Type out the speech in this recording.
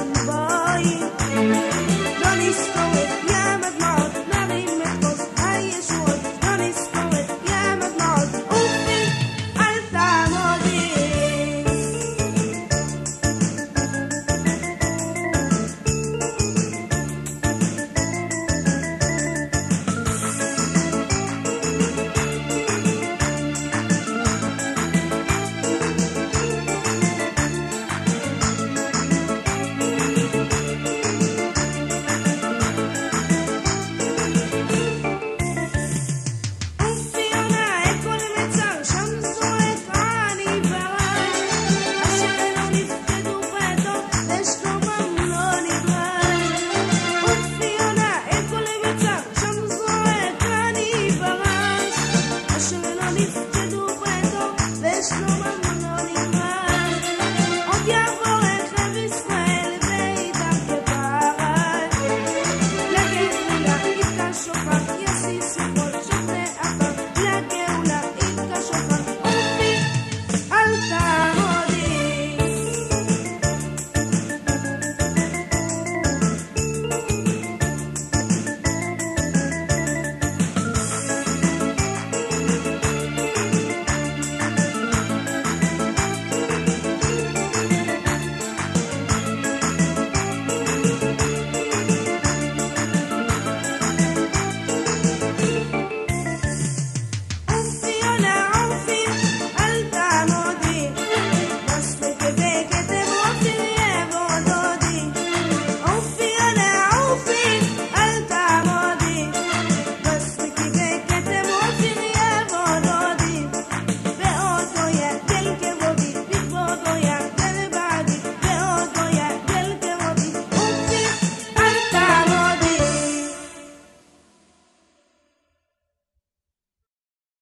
Bye. Thank you.